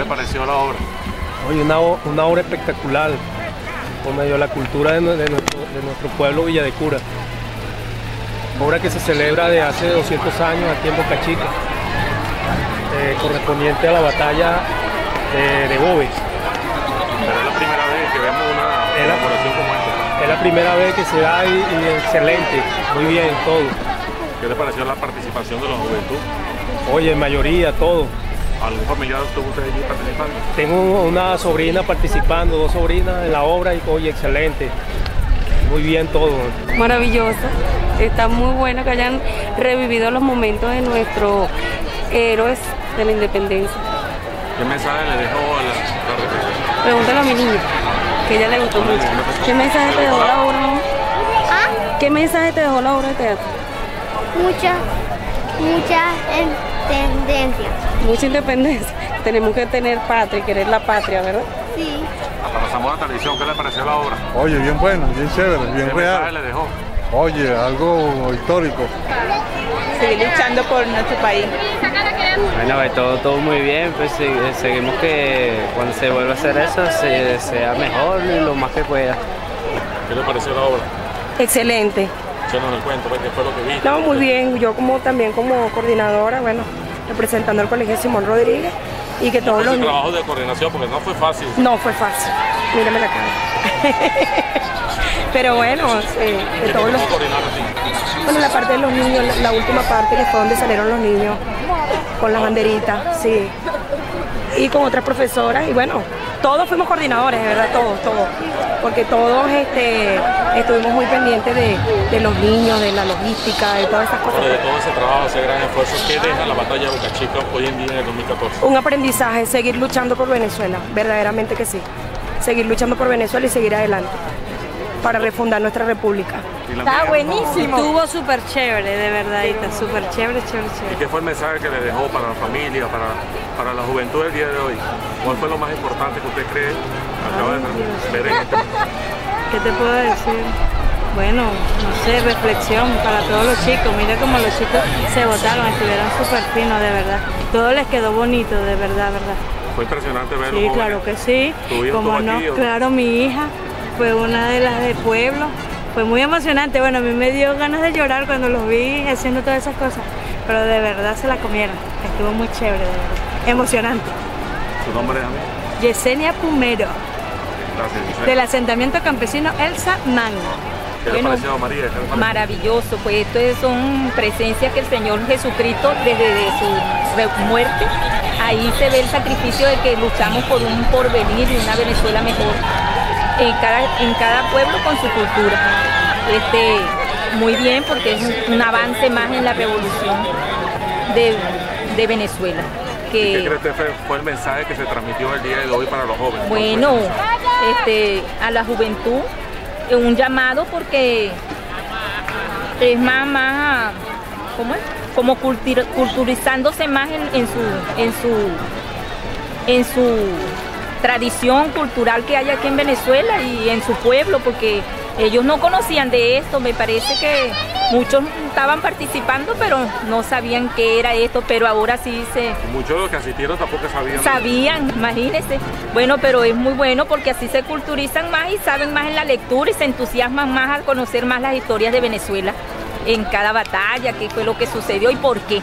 le pareció la obra? Oye, una, una obra espectacular por medio de la cultura de, nuestro, de nuestro pueblo Villa de Cura. Obra que se celebra de hace 200 años aquí en Boca Chica, eh, correspondiente a la batalla de, de Boves. Pero es la primera vez que vemos una elaboración como esta. Es la primera vez que se da y, y excelente, muy bien, todo. ¿Qué le pareció la participación de la juventud? Oye, mayoría, todo. ¿Algún familiar tuvo usted allí participando? Tengo una sobrina participando, dos sobrinas en la obra y oye, excelente. Muy bien todo. Maravilloso. Está muy bueno que hayan revivido los momentos de nuestros héroes de la independencia. ¿Qué mensaje le dejó a la, la representación? Pregúntale a mi niña, que ella le gustó mucho. ¿Qué mensaje te dejó la obra? ¿Ah? ¿Qué mensaje te dejó la obra de teatro? Mucha, mucha independencia. Mucha independencia. Tenemos que tener patria y querer la patria, ¿verdad? Sí. Pasamos a la televisión, ¿qué le pareció la obra? Oye, bien bueno, bien chévere, bien ¿Qué real. le dejó? Oye, algo histórico. seguir luchando por nuestro país. Bueno, todo, todo muy bien, pues seguimos que cuando se vuelva a hacer eso se, sea mejor y lo más que pueda. ¿Qué le pareció la obra? Excelente. El cuento, pues, ¿qué fue lo que viste? No, muy bien. Yo como también como coordinadora, bueno, representando al Colegio Simón Rodríguez y que todos los su trabajo de coordinación porque no fue fácil. No fue fácil. Mírame la cara. Pero bueno, eh, de todos los... Bueno, la parte de los niños, la, la última parte que fue donde salieron los niños con las banderitas, sí. Y con otras profesoras, y bueno, todos fuimos coordinadores, de verdad, todos, todos. Porque todos este, estuvimos muy pendientes de, de los niños, de la logística, de todas esas cosas. De todo ese trabajo, ese gran esfuerzo, ¿qué deja la batalla de Boca Chica hoy en día en el 2014? Un aprendizaje, seguir luchando por Venezuela, verdaderamente que sí. Seguir luchando por Venezuela y seguir adelante para refundar nuestra república. ¿Y la Está buenísimo. Estuvo súper chévere, de verdad, súper chévere, chévere, ¿Y chévere. qué fue el mensaje que le dejó para la familia, para, para la juventud del día de hoy? ¿Cuál fue lo más importante que usted cree acaba de ver en este ¿Qué te puedo decir? Bueno, no sé, reflexión para todos los chicos. Mira cómo los chicos se votaron, estuvieron súper finos, de verdad. Todo les quedó bonito, de verdad, verdad. Fue impresionante verlo. Sí, claro que sí. ¿Tu hijo Como no, aquí claro, mi hija fue una de las del pueblo. Fue muy emocionante. Bueno, a mí me dio ganas de llorar cuando los vi haciendo todas esas cosas. Pero de verdad se la comieron. Estuvo muy chévere, de verdad. Emocionante. ¿Su nombre es? Yesenia Pumero, Gracias. Del asentamiento campesino Elsa Manga. ¿Qué le Bueno, pareció, María? ¿Qué? Maravilloso, pues esto es- son presencias que el Señor Jesucristo desde de su muerte, ahí se ve el sacrificio de que luchamos por un porvenir y una Venezuela mejor, en cada, en cada pueblo con su cultura. Este, muy bien porque es un, un avance más en la revolución de, de Venezuela. ¿Qué Que, cree usted fue, fue el mensaje que se transmitió el día de hoy para los jóvenes? ¿Cuál fue el bueno, este, a la juventud, un llamado porque es más, más, ¿cómo es? Como culturizándose más en, en su, en su, en su tradición cultural que hay aquí en Venezuela y en su pueblo, porque ellos no conocían de esto, me parece que muchos estaban participando, pero no sabían qué era esto, pero ahora sí se, Muchos de los que asistieron tampoco sabían. Sabían, imagínense. Bueno, pero es muy bueno porque así se culturizan más y saben más en la lectura y se entusiasman más al conocer más las historias de Venezuela en cada batalla, qué fue lo que sucedió y por qué.